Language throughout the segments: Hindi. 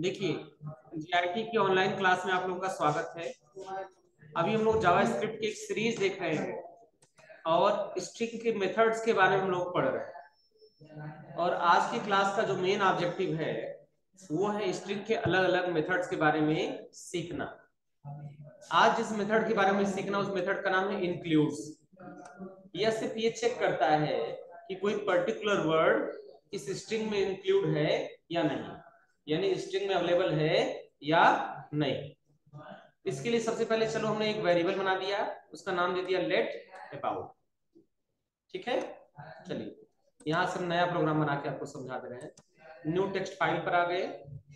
देखिए जीआईटी की ऑनलाइन क्लास में आप लोगों का स्वागत है। अभी हम लोग जावा स्क्रिप्ट की एक सीरीज़ देख रहे हैं और स्ट्रिंग के मेथड्स के बारे में हम लोग पढ़ रहे हैं। और आज की क्लास का जो मेन ऑब्जेक्टिव है, वो है स्ट्रिंग के अलग अलग मेथड्स के बारे में सीखना। आज जिस मेथड के बारे में सीखना, उस मेथड का नाम है इंक्लूड्स यह सिर्फ़ ये चेक करता है कि कोई पर्टिकुलर वर्ड इस स्ट्रिंग में इंक्लूड है या नहीं। यानी स्ट्रिंग में अवेलेबल है या नहीं? इसके लिए सबसे पहले चलो हमने एक वेरिएबल बना दिया, उसका नाम दे दिया लेट अबाउट ठीक है? चलिए, यहाँ से हम नया प्रोग्राम बना के आपको समझा दे रहे हैं। न्यू टेक्स्ट फ़ाइल पर आ गए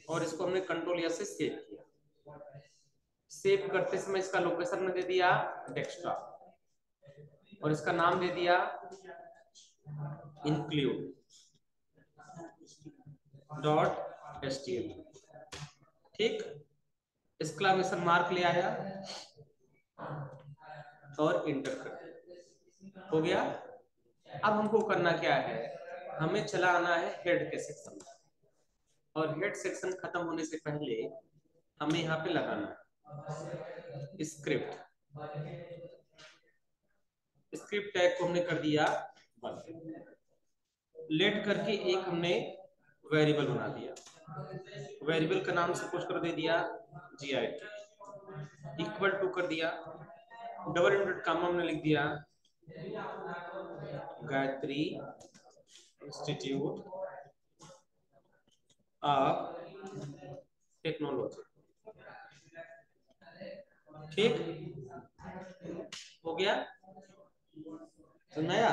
और इसको हमने कंट्रोल या से सेव किया। सेव करते समय इसका लोकेशन में दे दिया डेस्कटॉप और इसका नाम दे दिया इंक्लूड डॉट एस ठीक? एक्सक्लामेशन मार्क ले आया और इंटर कर। हो गया? अब हमको करना क्या है? हमें चला आना है हेड के सेक्शन और हेड सेक्शन खत्म होने से पहले हमें यहाँ पे लगाना है स्क्रिप्ट स्क्रिप्ट टैग को हमने कर दिया बंद। लेट करके एक हमने वेरिएबल बना दिया। वेरिएबल का नाम सपोज़ कर दे दिया जी आई इक्वल टू कर दिया. डबल इंटेड काम हमने लिख दिया. गायत्री इंस्टीट्यूट ऑफ़ टेक्नोलॉजी ठीक? हो गया? तो नया,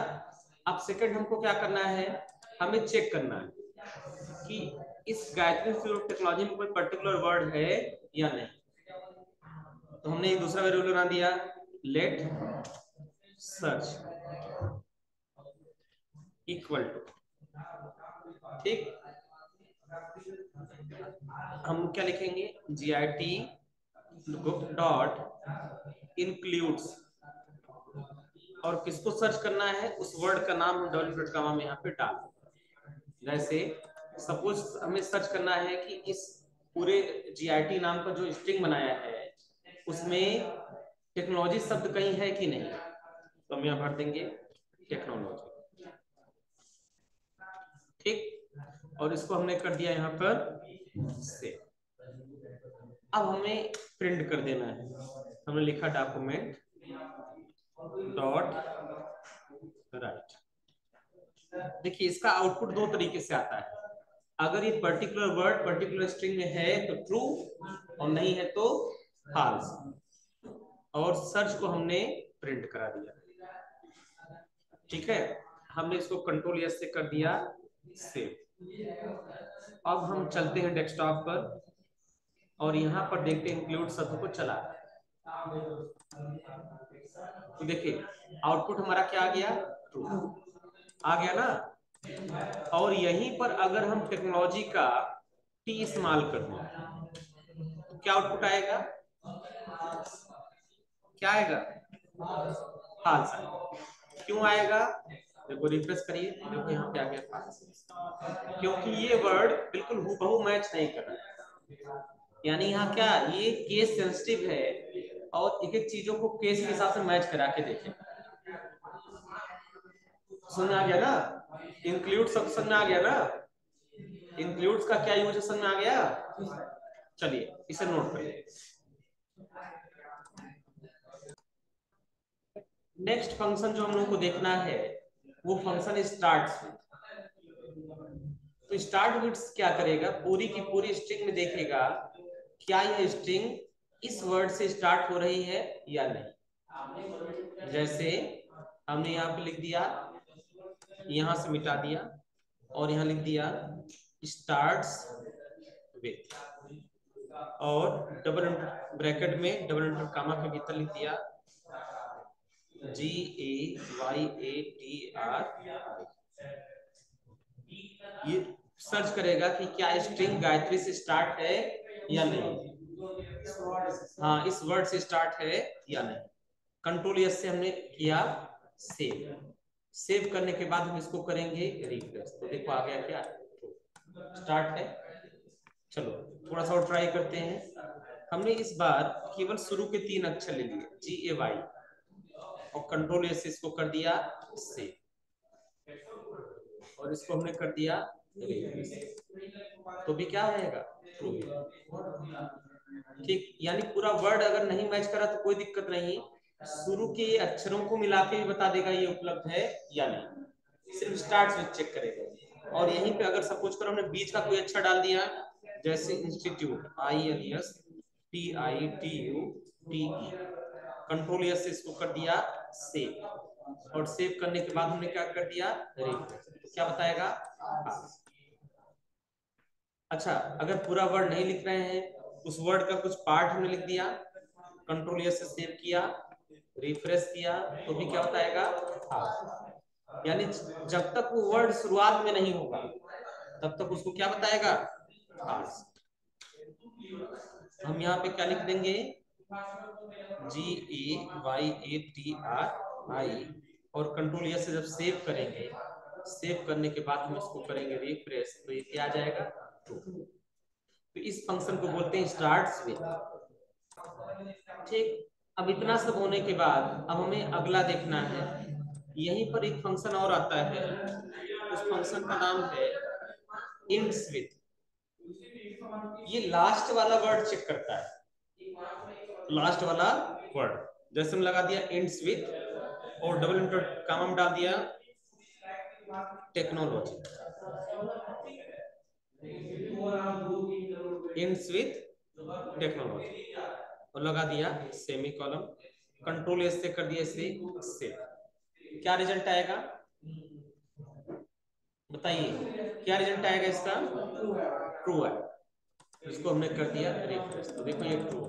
अब सेकंड हमको क्या करना है? हमें चेक करना है कि इस गायत्री टेक्नोलॉजी में कोई पर्टिकुलर वर्ड है या नहीं? तो हमने एक दूसरा वेरिएबल बना दिया लेट सर्च इक्वल टू ठीक? हम क्या लिखेंगे? G I T dot includes और किसको सर्च करना है? उस वर्ड का नाम हम डबल डॉट कॉमा में यहाँ पे डाल जैसे सपोज़ हमें सर्च करना है कि इस पूरे जीआईटी नाम का जो स्ट्रिंग बनाया है, उसमें टेक्नोलॉजी शब्द कहीं है कि नहीं? तो हम यहाँ भर देंगे टेक्नोलॉजी ठीक? और इसको हमने कर दिया यहाँ पर से अब हमें प्रिंट कर देना है। हमने लिखा डॉक्यूमेंट डॉट राइट देखिए, इसका आउटपुट दो तरीके से आता है। अगर ये पर्टिकुलर वर्ड पर्टिकुलर स्ट्रिंग में है तो ट्रू और नहीं है तो फॉल्स और सर्च को हमने प्रिंट करा दिया। ठीक है? हमने इसको कंट्रोल एस से कर दिया सेव अब हम चलते हैं डेस्कटॉप पर और यहाँ पर देखते हैं इंक्लूड शब्द को चला। तो देखिए आउटपुट हमारा क्या आ गया? ट्रू आ गया ना? और यहीं पर अगर हम टेक्नोलॉजी का टी इस्तेमाल कर दें तो क्या आउटपुट आएगा? क्या आएगा? फाल्स क्यों आएगा? देखो रिफ्रेश करिए। देखो, यहाँ पे आ गया फाल्स क्योंकि ये वर्ड बिल्कुल हूबहू मैच नहीं कर रहा। है यानी यहाँ क्या, ये केस सेंसिटिव है और एक एक चीज़ों को केस के हिसाब से मैच करा के देखें। समझ आ गया ना? इंक्लूड सब समझ में आ गया ना? इंक्लूड्स का क्या यूज़ समझ में आ गया? चलिए, इसे नोट करिए नेक्स्ट फ़ंक्शन जो हम लोग को देखना है, वो फ़ंक्शन स्टार्ट तो स्टार्ट विथ क्या करेगा? पूरी की पूरी स्ट्रिंग में देखेगा, क्या यह स्ट्रिंग इस वर्ड से स्टार्ट हो रही है या नहीं? जैसे हमने यहाँ पे लिख दिया यहाँ से मिटा दिया और यहाँ लिख दिया स्टार्ट्स विथ और डबल ब्रैकेट में डबल कामा के भीतर लिख दिया G A Y A T R ये सर्च करेगा कि क्या स्ट्रिंग गायत्री से स्टार्ट है या नहीं? हाँ इस वर्ड से स्टार्ट है या नहीं? कंट्रोल यस से हमने किया सेव सेव करने के बाद हम इसको करेंगे रिफ्रेश। तो देखो आ गया क्या? स्टार्ट है। चलो, थोड़ा सा और ट्राई करते हैं। हमने इस बार केवल शुरू के तीन अक्षर ले लिए जी ए वाई और कंट्रोल एस इसको कर दिया से और इसको हमने कर दिया तो भी क्या रहेगा? ठीक, यानी पूरा वर्ड अगर नहीं मैच करा तो कोई दिक्कत नहीं शुरू के अक्षरों को मिला के भी बता देगा ये उपलब्ध है या नहीं। सिर्फ़ स्टार्ट से चेक करेगा। और यहीं पे अगर सपोज़ करो हमने बीच का कोई अक्षर डाल दिया, जैसे institute I N S T I T U T E control से इसको कर दिया सेव और सेव करने के बाद हमने क्या कर दिया? क्या बताएगा? अच्छा अगर पूरा वर्ड नहीं लिख रहे हैं, उस वर्ड का कुछ पार्ट हमने लिख दिया। कंट्रोल एस से सेव किया। रिफ्रेश किया तो भी क्या बताएगा? यानी जब तक वो वर्ड शुरुआत में नहीं होगा, तब तक उसको क्या बताएगा? हम यहाँ पे क्या लिख देंगे? G A Y A T R I और कंट्रोल यस से जब सेव करेंगे सेव करने के बाद हम इसको करेंगे रिफ्रेश तो ये क्या आ जाएगा? तो इस फ़ंक्शन को बोलते हैं स्टार्ट ठीक? अब इतना सब होने के बाद अब हमें अगला देखना है। यहीं पर एक फ़ंक्शन और आता है। उस फ़ंक्शन का नाम है इंट्स विथ ये लास्ट वाला वर्ड चेक करता है। लास्ट वाला वर्ड जैसे हम लगा दिया इंट्स विथ और डबल इंटर काम हम डाल दिया टेक्नोलॉजी इंट्स विथ टेक्नोलॉजी और लगा दिया सेमी कॉलम कंट्रोल एस से कर दिया इसे सेव क्या रिज़ल्ट आएगा? बताइए, क्या रिज़ल्ट आएगा इसका? ट्रू है। इसको हमने कर दिया रिफ्रेश तो देखो ये ट्रू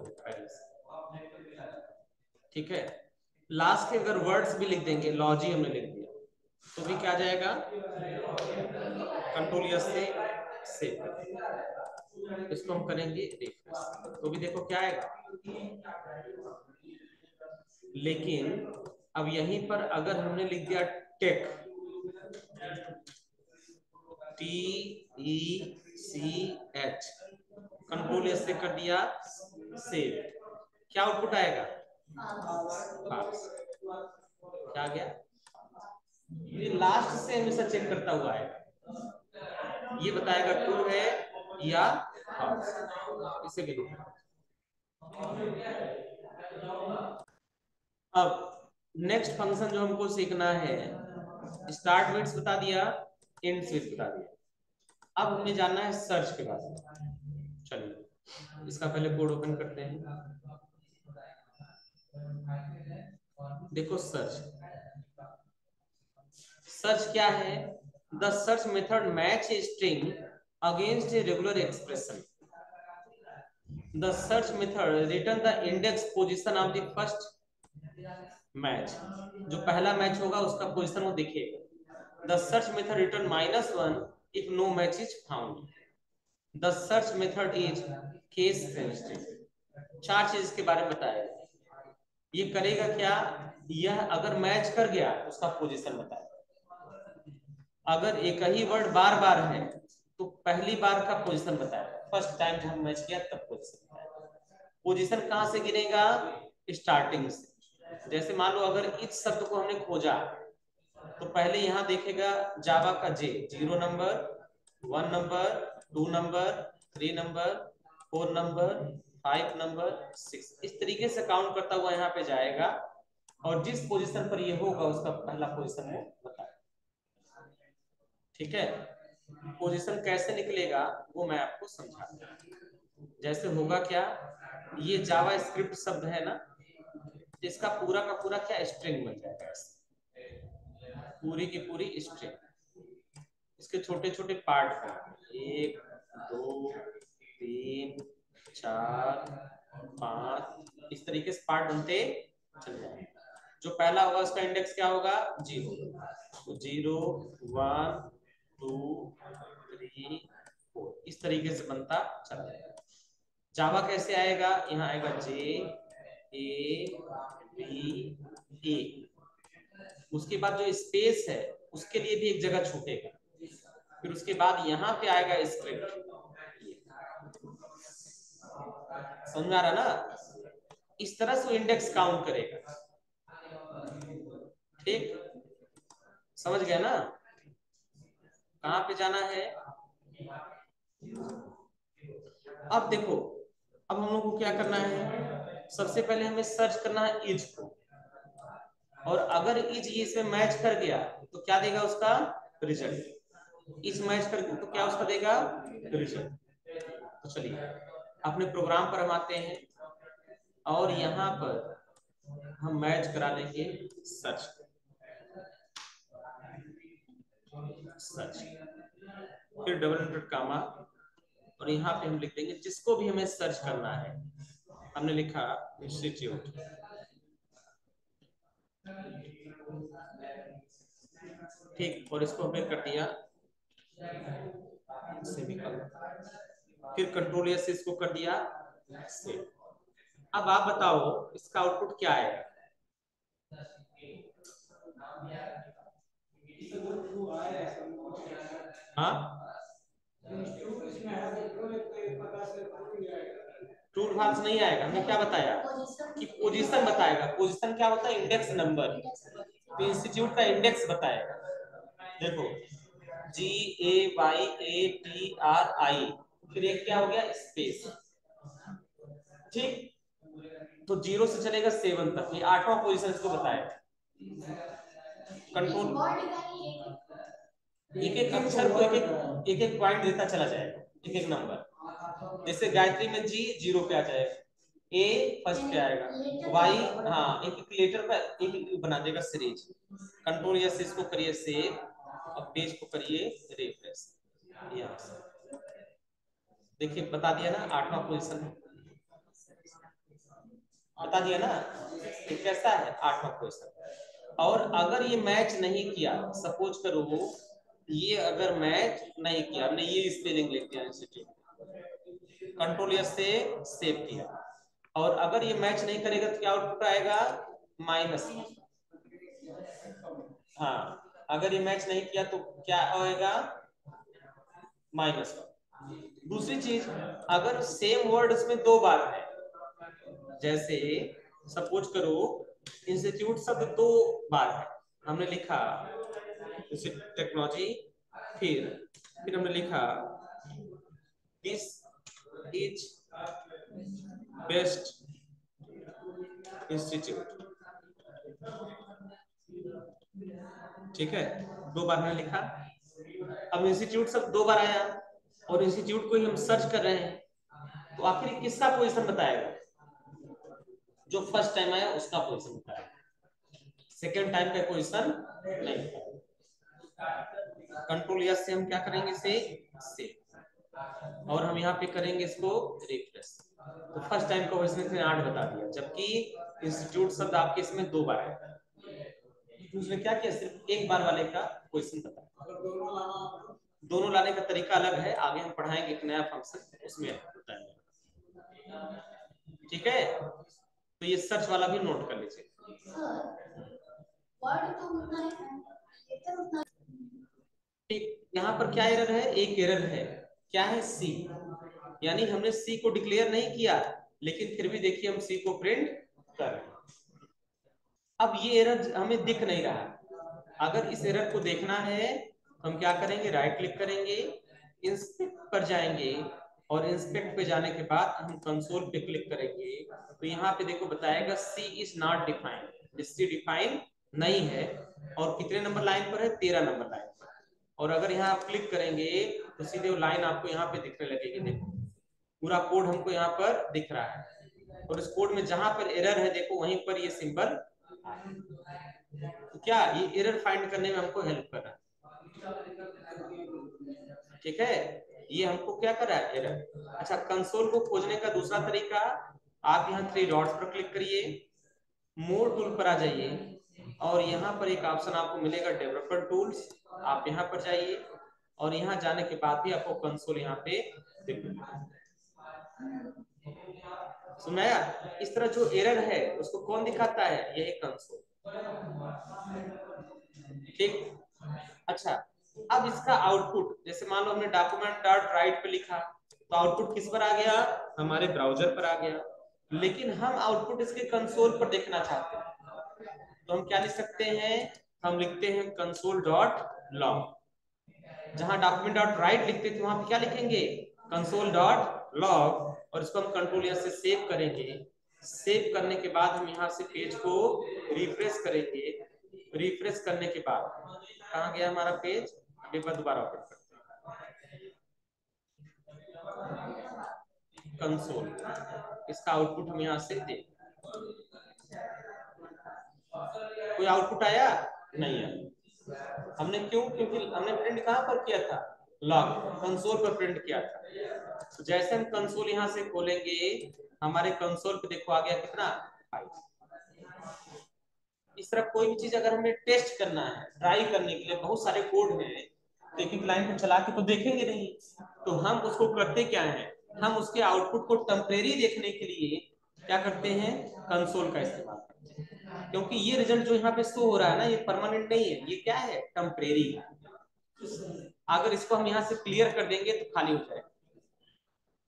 ठीक है? लास्ट के अगर वर्ड्स भी लिख देंगे लॉजी हमने लिख दिया तो भी क्या जाएगा? कंट्रोल यस से इसको हम करेंगे रिफ्रेश तो भी देखो क्या आएगा? लेकिन अब यहीं पर अगर हमने लिख दिया tech T E C H control S से कर दिया सेव क्या आउटपुट आएगा? पास क्या गया? ये लास्ट से हमेशा चेक करता हुआ आएगा। ये बताएगा टू है या इसे भी अब नेक्स्ट फ़ंक्शन जो हमको सीखना है स्टार्ट विड्स बता दिया एंड स्विच बता दिया। अब हमें जानना है सर्च के बारे में। चलिए, इसका पहले कोड ओपन करते हैं। देखो सर्च सर्च क्या है? The search method match string against a regular expression the search method return the index position of the first match जो पहला मैच होगा, उसका पोजीशन वो दिखेगा the search method return minus one if no match is found the search method is case sensitive चार चीज़ के बारे में बताएगा ये करेगा क्या? यह अगर मैच कर गया, उसका पोजीशन बताएगा। अगर एक ही वर्ड बार बार है तो पहली बार का पोजीशन बताया फ़र्स्ट टाइम जब मैच किया, तब पोजीशन बताएगा पोजीशन कहाँ से गिरेगा? स्टार्टिंग से। जैसे मान लो अगर इस शब्द को हमने खोजा तो पहले यहाँ देखेगा जावा का J zero number one number two number three number four number five number six इस तरीके से काउंट करता हुआ यहाँ पे जाएगा। और जिस पोजीशन पर ये होगा, उसका पहला पोजीशन वो बताए ठीक है? पोजीशन कैसे निकलेगा, वो मैं आपको समझा जैसे होगा क्या, ये जावा स्क्रिप्ट शब्द है ना, इसका पूरा का पूरा क्या स्ट्रिंग बन जाएगा। पूरी की पूरी स्ट्रिंग। इसके छोटे छोटे पार्ट हैं। एक, दो, तीन, चार, पाँच, इस तरीके से पार्ट बनते चल जाएँगे जो पहला होगा, उसका इंडेक्स क्या होगा? ज़ीरो। तो zero, one two three four इस तरीके से बनता चल जाएगा। जावा कैसे आएगा? यहाँ आएगा जे ए बी ए उसके बाद जो स्पेस है, उसके लिए भी एक जगह छूटेगा। फिर उसके बाद यहाँ पे आएगा स्क्रिप्ट समझ आ रहा ना? इस तरह से इंडेक्स काउंट करेगा। ठीक? समझ गया ना? कहाँ पे जाना है? अब देखो, अब हम लोग को क्या करना है? सबसे पहले हमें सर्च करना है इज़ को। और अगर इज़ इसमें मैच कर गया तो क्या देगा उसका? रिज़ल्ट इज़ मैच कर तो क्या उसका देगा? रिज़ल्ट तो चलिए, अपने प्रोग्राम पर हम आते हैं। और यहाँ पर हम मैच करा देंगे सर्च सर्च फिर डबल इंटर कामा और यहाँ पे हम लिख देंगे जिसको भी हमें सर्च करना है। हमने लिखा इंस्टीट्यूट ठीक, और इसको हमने कर दिया फिर कंट्रोल एस से इसको कर दिया सेव अब आप बताओ, इसका आउटपुट क्या आएगा हाँ? ट्रू फॉल्स नहीं आएगा। हमने क्या बताया? कि पोजीशन बताएगा। पोजीशन क्या होता है? इंडेक्स नंबर इंस्टीट्यूट का इंडेक्स बताएगा। देखो। G A Y A T R I फिर एक क्या हो गया? स्पेस ठीक? तो ज़ीरो से चलेगा सेवन तक। ये आठवां पोजीशन इसको बताएगा कंट्रोल एक एक अक्षर को एक एक एक एक पॉइंट देता चला जाएगा। एक एक नंबर जैसे गायत्री में जी ज़ीरो पे आ जाएगा ए फ़र्स्ट पे आएगा। वाई हाँ एक एक लेटर का एक एक बना देगा सीरीज़ कंट्रोल या से इसको करिए सेव और पेज को करिए रिफ्रेश देखिए बता दिया ना आठवां पोजीशन बता दिया ना कैसा है आठवां पोजीशन और अगर ये मैच नहीं किया सपोज़ करो, ये अगर मैच नहीं किया, हमने ये स्पेलिंग लिख दिया कंट्रोल एस से सेव किया। और अगर ये मैच नहीं करेगा तो क्या आउटपुट आएगा? माइनस हाँ अगर ये मैच नहीं किया तो क्या आएगा माइनस दूसरी चीज़, अगर सेम वर्ड उसमें दो बार है, जैसे सपोज़ करो इंस्टीट्यूट शब्द दो बार है। हमने लिखा टेक्नोलॉजी फिर फिर हमने लिखा दिस इज़ बेस्ट इंस्टीट्यूट ठीक है? दो बार हमने लिखा। अब इंस्टीट्यूट सब दो बार आया, और इंस्टीट्यूट को ही हम सर्च कर रहे हैं। तो आखिर किसका पोजीशन बताएगा? जो फ़र्स्ट टाइम आया, उसका पोजीशन बताएगा सेकेंड टाइम का पोजीशन नहीं। कंट्रोल यस से हम क्या करेंगे से से और हम यहाँ पे करेंगे इसको रिफ्रेश तो फ़र्स्ट टाइम का क्वेश्चन ने आठ बता दिया, जबकि इंस्टीट्यूट शब्द आपके इसमें दो बार है उसने क्या किया? सिर्फ़ एक बार वाले का क्वेश्चन बता दोनों लाने का तरीका अलग है। आगे हम पढ़ाएँगे एक नया फ़ंक्शन उसमें। ठीक है? तो ये सर्च वाला भी नोट कर लीजिए। यहाँ पर क्या एरर है? एक एरर है। क्या है? सी यानी हमने सी को डिक्लेयर नहीं किया, लेकिन फिर भी देखिए हम सी को प्रिंट कर अब ये एरर हमें दिख नहीं रहा। अगर इस एरर को देखना है, हम क्या करेंगे? राइट क्लिक करेंगे इंस्पेक्ट पर जाएँगे। और इंस्पेक्ट पे जाने के बाद हम कंसोल पे क्लिक करेंगे तो यहाँ पे देखो बताएगा C is not defined C define नहीं है, और कितने नंबर लाइन पर है? तेरह नंबर लाइन और अगर यहाँ आप क्लिक करेंगे तो सीधे वो लाइन आपको यहाँ पे दिखने लगेगी, देखो। पूरा कोड हमको यहाँ पर दिख रहा है। और इस कोड में जहाँ पर एरर है, देखो, वहीं पर ये सिंबल तो क्या, ये एरर फाइंड करने में हमको हेल्प कर रहा है। ठीक है? ये हमको क्या कर रहा है एरर अच्छा कंसोल को खोजने का दूसरा तरीका, आप यहाँ थ्री डॉट्स पर क्लिक करिए मोर टूल पर आ जाइए, और यहाँ पर एक ऑप्शन आपको मिलेगा डेवलपर टूल्स आप यहाँ पर जाइए, और यहाँ जाने के बाद भी आपको कंसोल यहाँ पे सुनाया, इस तरह जो एरर है, उसको कौन दिखाता है? यही कंसोल ठीक? अच्छा अब इसका आउटपुट, जैसे मान लो हमने डॉक्यूमेंट डॉट राइट पे लिखा तो आउटपुट किस पर आ गया? हमारे ब्राउज़र पर आ गया। लेकिन हम आउटपुट इसके कंसोल पर देखना चाहते हैं। तो हम क्या लिख सकते हैं? हम लिखते हैं कंसोल डॉट लॉग जहाँ डॉक्यूमेंट डॉट राइट लिखते थे, वहाँ पे क्या लिखेंगे? कंसोल डॉट लॉग और इसको हम कंट्रोल यहाँ से सेव करेंगे। सेव करने के बाद हम यहाँ से पेज को रिफ्रेश करेंगे। रिफ्रेश करने के बाद। कहा गया हमारा पेज एक बार दोबारा ओपन करते हैं। कंसोल इसका आउटपुट हम यहाँ से दे। कोई आउटपुट आया? नहीं आया। हमने क्यों? क्योंकि हमने प्रिंट कहाँ पर किया था? लॉग कंसोल पर प्रिंट किया था। तो जैसे हम कंसोल यहाँ से खोलेंगे, हमारे कंसोल पे देखो आ गया कितना? इस तरह कोई भी चीज़ अगर हमें टेस्ट करना है ट्राई करने के लिए, बहुत सारे कोड हैं एक लाइन को चला के तो देखेंगे नहीं। तो हम उसको करते क्या है? हम उसके आउटपुट को टेम्परेरी देखने के लिए क्या करते हैं? कंसोल का इस्तेमाल करते हैं। क्योंकि ये रिज़ल्ट जो यहाँ पे शो हो रहा है ना, ये परमानेंट नहीं है। ये क्या है? टेम्परेरी अगर इसको हम यहाँ से क्लियर कर देंगे तो खाली हो जाएगा।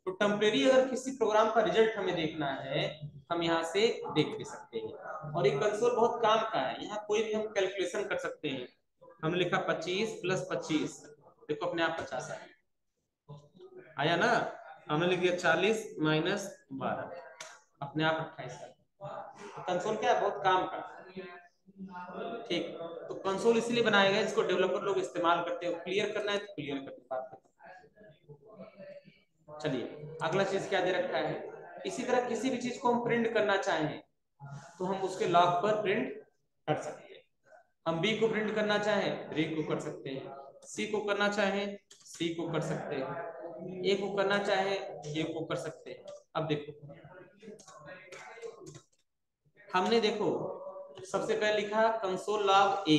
तो टेम्परेरी अगर किसी प्रोग्राम का रिज़ल्ट हमें देखना है, हम यहाँ से देख भी सकते हैं। और ये कंसोल बहुत काम का है। यहाँ कोई भी हम कैलकुलेशन कर सकते हैं। हमने लिखा 25 प्लस पच्चीस। देखो अपने आप पचास आया आया ना? हमने लिख दिया चालीस माइनस बारह। अपने आप अट्ठाईस कंसोल क्या है? बहुत काम का। ठीक। तो कंसोल इसलिए बनाया गया, इसको डेवलपर लोग इस्तेमाल करते हैं। क्लियर करना है तो क्लियर करके बात। चलिए, अगला चीज़ क्या दे रखा है? इसी तरह किसी भी चीज़ को हम प्रिंट करना चाहें तो हम उसके लॉक पर प्रिंट कर सकते हम बी को प्रिंट करना चाहें री को कर सकते हैं। सी को करना चाहें सी को कर सकते हैं। ए को करना चाहें ए को कर सकते हैं। अब देखो। हमने देखो, सबसे पहले लिखा कंसोल लॉग ए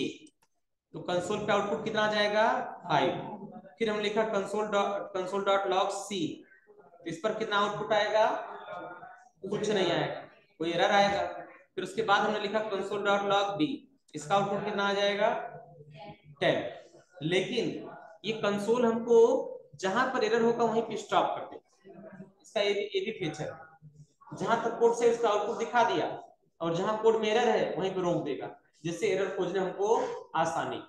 तो कंसोल पे आउटपुट कितना जाएगा? फाइव फिर हम लिखा console dot console dot log C इस पर कितना आउटपुट आएगा? कुछ नहीं आएगा। कोई एरर आएगा। फिर उसके बाद हमने लिखा कंसोल डॉट लॉग बी इसका आउटपुट कितना आ जाएगा? टेन। लेकिन ये कंसोल हमको जहाँ पर एरर होगा वहीं पे स्टॉप कर दे इसका ये भी ये भी फीचर है। जहाँ तक कोड से इसका आउटपुट दिखा दिया और जहाँ कोड में एरर है, वहीं पे रोक देगा, जिससे एरर खोजने हमको आसानी।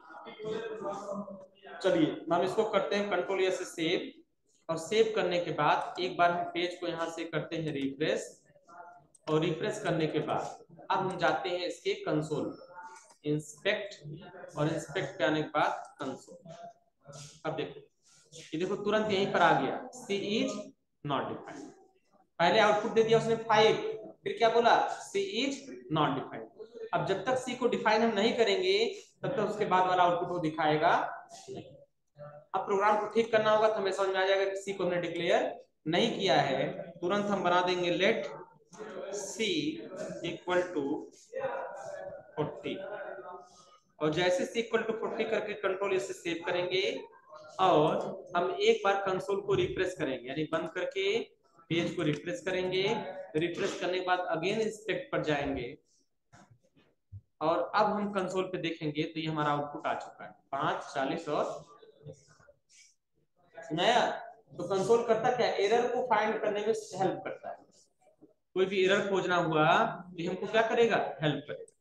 चलिए, हम इसको करते हैं कंट्रोल या से सेव और सेव करने के बाद एक बार हम पेज को यहाँ से करते हैं रिफ्रेश और रिफ्रेश करने के बाद अब हम जाते हैं इसके कंसोल इंस्पेक्ट और इंस्पेक्ट पे आने के बाद कंसोल अब देखो, ये देखो, तुरंत यहीं पर आ गया। सी इज़ नॉट डिफाइंड पहले आउटपुट दे दिया उसने फाइव फिर क्या बोला? सी इज़ नॉट डिफाइंड अब जब तक सी को डिफाइन हम नहीं करेंगे, तब तक उसके बाद वाला आउटपुट वो दिखाएगा अब प्रोग्राम को ठीक करना होगा तो हमें समझ में आ जाएगा सी को हमने डिक्लेयर नहीं किया है। तुरंत हम बना देंगे let C equal to forty. और जैसे इक्वल टू फोर्टी करके कंट्रोल इसे सेव करेंगे, और हम एक बार कंसोल को रिफ्रेश करेंगे, यानी बंद करके पेज को रिफ्रेश करेंगे रिफ्रेश करने के बाद अगेन इंस्पेक्ट पर जाएँगे। और अब हम कंसोल पे देखेंगे तो ये हमारा आउटपुट आ चुका है। पाँच, चालीस और नया। तो कंसोल करता क्या एरर को फाइंड करने में हेल्प करता है। कोई भी एरर खोजना हुआ तो हमको क्या करेगा? हेल्प करेगा।